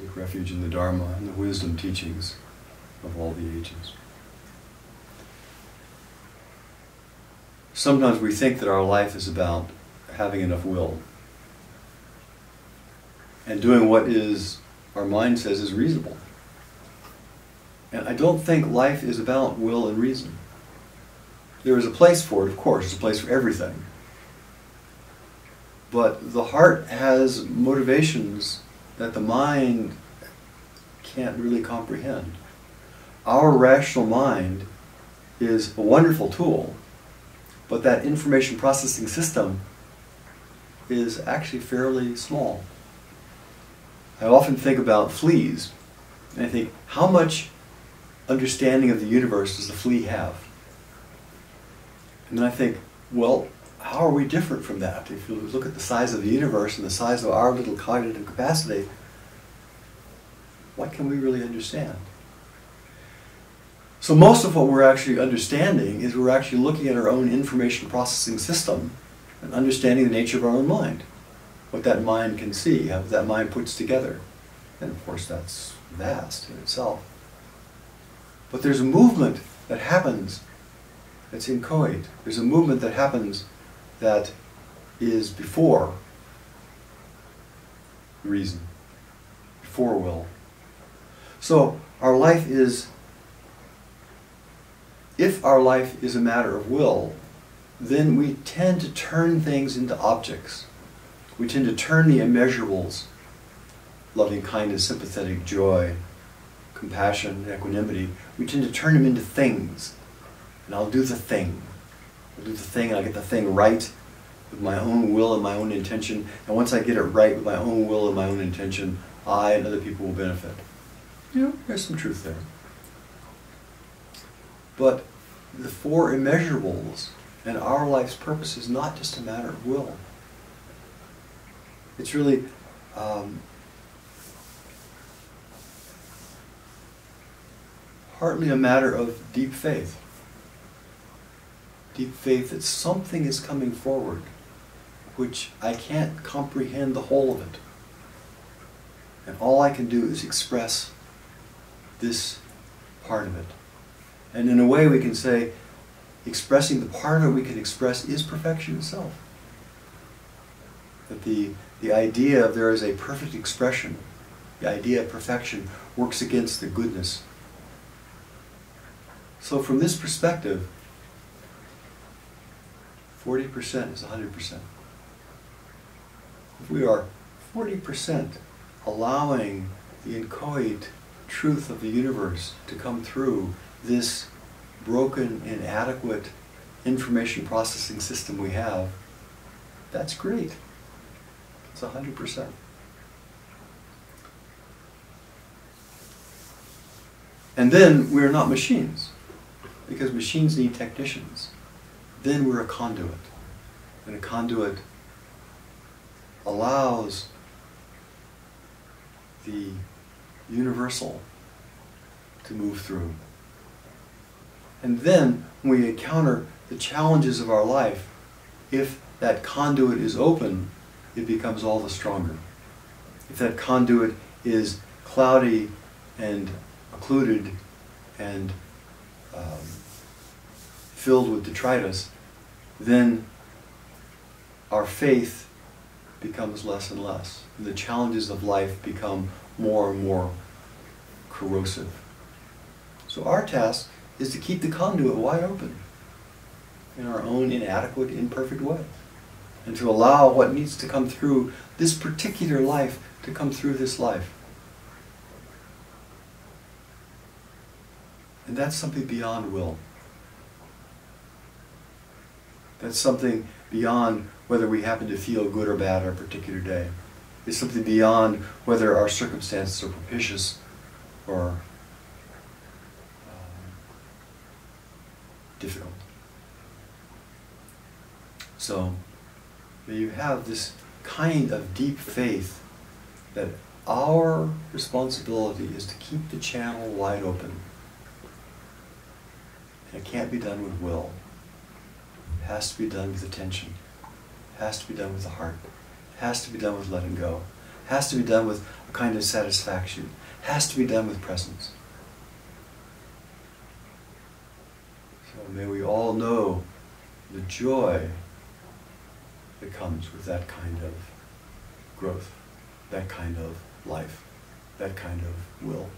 Take refuge in the Dharma and the wisdom teachings of all the ages. Sometimes we think that our life is about having enough will and doing what is our mind says is reasonable. And I don't think life is about will and reason. There is a place for it, of course, there's a place for everything. But the heart has motivations that the mind can't really comprehend. Our rational mind is a wonderful tool, but that information processing system is actually fairly small. I often think about fleas, and I think, how much understanding of the universe does the flea have? And then I think, well, how are we different from that? If you look at the size of the universe and the size of our little cognitive capacity, what can we really understand? So most of what we're actually understanding is we're actually looking at our own information processing system and understanding the nature of our own mind, what that mind can see, how that mind puts together. And of course that's vast in itself. But there's a movement that happens that's inchoate. There's a movement that happens that is before reason, before will. So our life is, if our life is a matter of will, then we tend to turn things into objects. We tend to turn the immeasurables, loving kindness, sympathetic joy, compassion, equanimity, we tend to turn them into things. And I'll do the thing. I'll do the thing and I'll get the thing right with my own will and my own intention. And once I get it right with my own will and my own intention, I and other people will benefit. You know, there's some truth there. But the four immeasurables and our life's purpose is not just a matter of will. It's really um, partly a matter of deep faith. Deep faith that something is coming forward which I can't comprehend the whole of it. And all I can do is express this part of it. And in a way, we can say, expressing the part that we can express is perfection itself. That the, the idea of there is a perfect expression, the idea of perfection, works against the goodness. So, from this perspective, 40% is 100%. If we are 40% allowing the inchoate truth of the universe to come through this broken, inadequate information processing system we have, that's great. It's 100%. And then we're not machines, because machines need technicians. Then we're a conduit. And a conduit allows the universal to move through. And then, when we encounter the challenges of our life, if that conduit is open, it becomes all the stronger. If that conduit is cloudy and occluded and um, filled with detritus, then our faith becomes less and less. And the challenges of life become more and more corrosive. So our task is to keep the conduit wide open in our own inadequate, imperfect way. And to allow what needs to come through this particular life to come through this life. And that's something beyond will. That's something beyond whether we happen to feel good or bad on a particular day. It's something beyond whether our circumstances are propitious or um, difficult. So, you have this kind of deep faith that our responsibility is to keep the channel wide open. And it can't be done with will. Has to be done with attention has to be done with the heart, has to be done with letting go, has to be done with a kind of satisfaction. Has to be done with presence. So may we all know the joy that comes with that kind of growth, that kind of life, that kind of will.